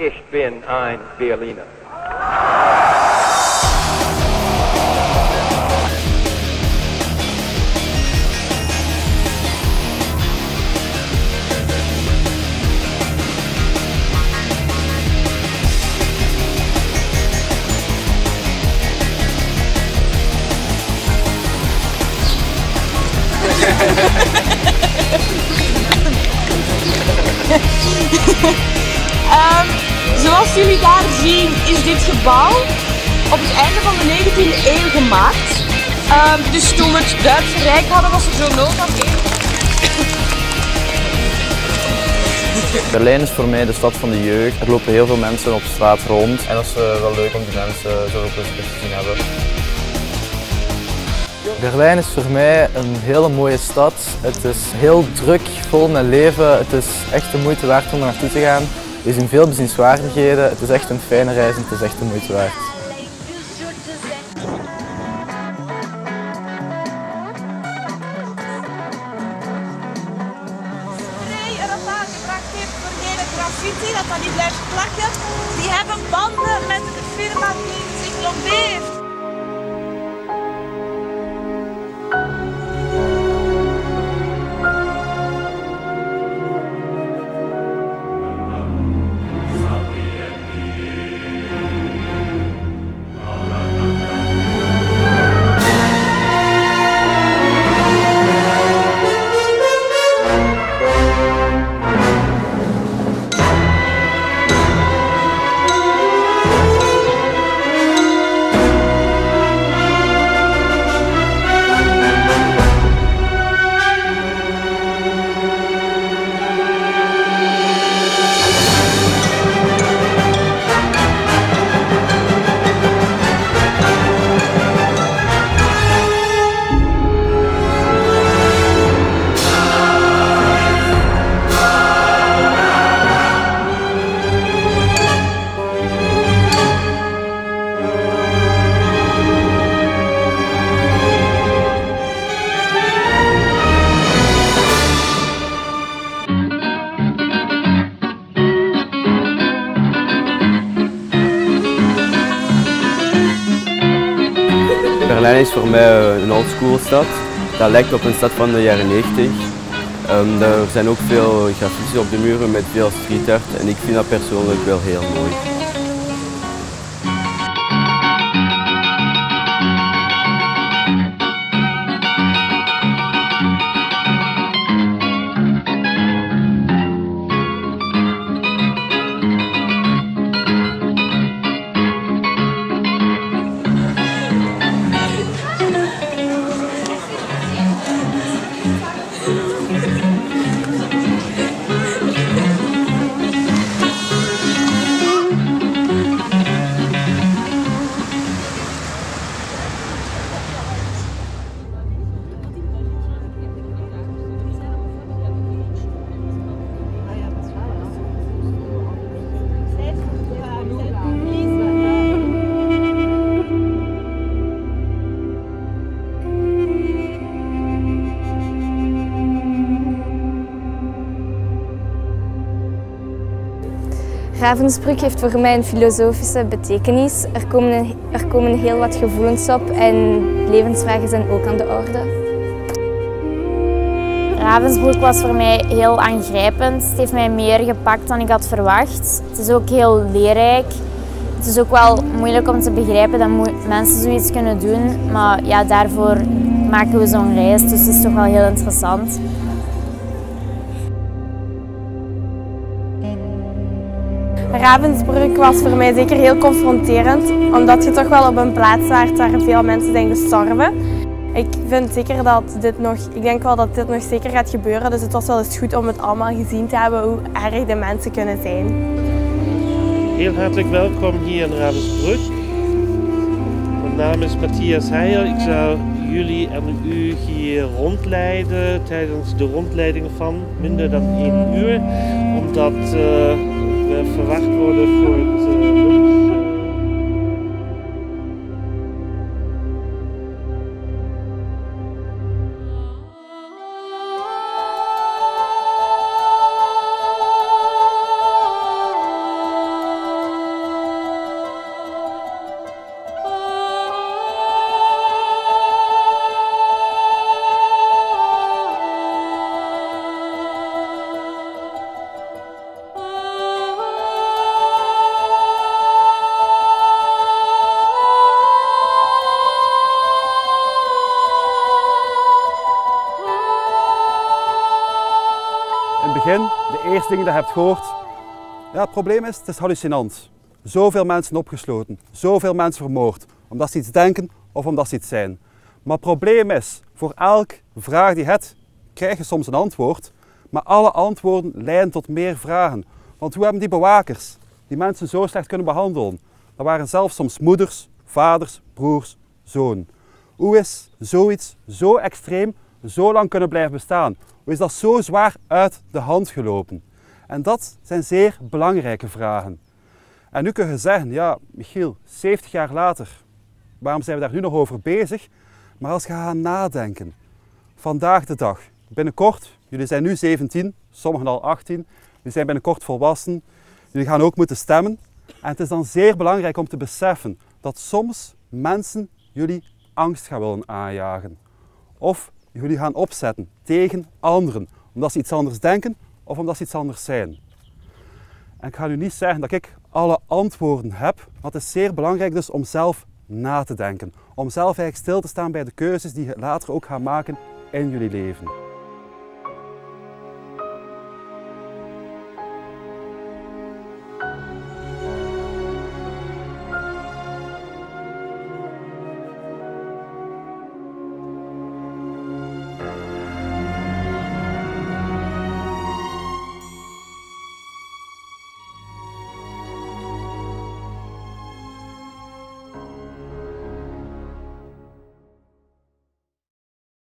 Ich bin ein Berliner. Ehm, zoals jullie daar zien is dit gebouw op het einde van de 19e eeuw gemaakt. Ehm, dus toen we het Duitse Rijk hadden was er zo nood aan. Berlijn is voor mij de stad van de jeugd. Er lopen heel veel mensen op straat rond. En dat is eh, wel leuk om die mensen zo positief te zien hebben. Berlijn is voor mij een hele mooie stad. Het is heel druk, vol met leven. Het is echt de moeite waard om er naartoe te gaan. Er zijn veel bezienswaardigheden. Het is echt een fijne reis en het is echt de moeite waard. Berlijn is voor mij eh, een oldschool stad. Dat lijkt op een stad van de jaren 90. Ehm, er zijn ook veel graffitis op de muren met veel street art en ik vind dat persoonlijk wel heel mooi. Ravensbrück heeft voor mij een filosofische betekenis. Er komen, er komen heel wat gevoelens op en levensvragen zijn ook aan de orde. Ravensbrück was voor mij heel aangrijpend. Het heeft mij meer gepakt dan ik had verwacht. Het is ook heel leerrijk. Het is ook wel moeilijk om te begrijpen dat mensen zoiets kunnen doen. Maar ja, daarvoor maken we zo'n reis, dus het is toch wel heel interessant. Ravensbrück was voor mij zeker heel confronterend, omdat je toch wel op een plaats waart waar veel mensen zijn gestorven. Ik vind zeker dat dit nog, ik denk wel dat dit nog zeker gaat gebeuren, dus het was wel eens goed om het allemaal gezien te hebben hoe erg de mensen kunnen zijn. Heel hartelijk welkom hier in Ravensbrück. Mijn naam is Matthias Heijer. Ik zou jullie en u hier rondleiden tijdens de rondleiding van minder dan één uur, omdat uh, we verwacht worden voor het lunch. De eerste dingen die je hebt gehoord. Ja, het probleem is, het is hallucinant. Zoveel mensen opgesloten, zoveel mensen vermoord, omdat ze iets denken of omdat ze iets zijn. Maar het probleem is, voor elke vraag die je hebt, krijg je soms een antwoord, maar alle antwoorden leiden tot meer vragen. Want hoe hebben die bewakers die mensen zo slecht kunnen behandelen? Dat waren zelfs soms moeders, vaders, broers, zoon. Hoe is zoiets zo extreem zo lang kunnen blijven bestaan? Is dat zo zwaar uit de hand gelopen? En dat zijn zeer belangrijke vragen. En nu kun je zeggen, ja, Michiel, 70 jaar later, waarom zijn we daar nu nog over bezig? Maar als je gaat nadenken, vandaag de dag, binnenkort, jullie zijn nu 17, sommigen al 18, jullie zijn binnenkort volwassen, jullie gaan ook moeten stemmen. En het is dan zeer belangrijk om te beseffen dat soms mensen jullie angst gaan willen aanjagen. Of jullie gaan opzetten tegen anderen, omdat ze iets anders denken of omdat ze iets anders zijn. En ik ga nu niet zeggen dat ik alle antwoorden heb, maar het is zeer belangrijk dus om zelf na te denken. Om zelf eigenlijk stil te staan bij de keuzes die je later ook gaat maken in jullie leven.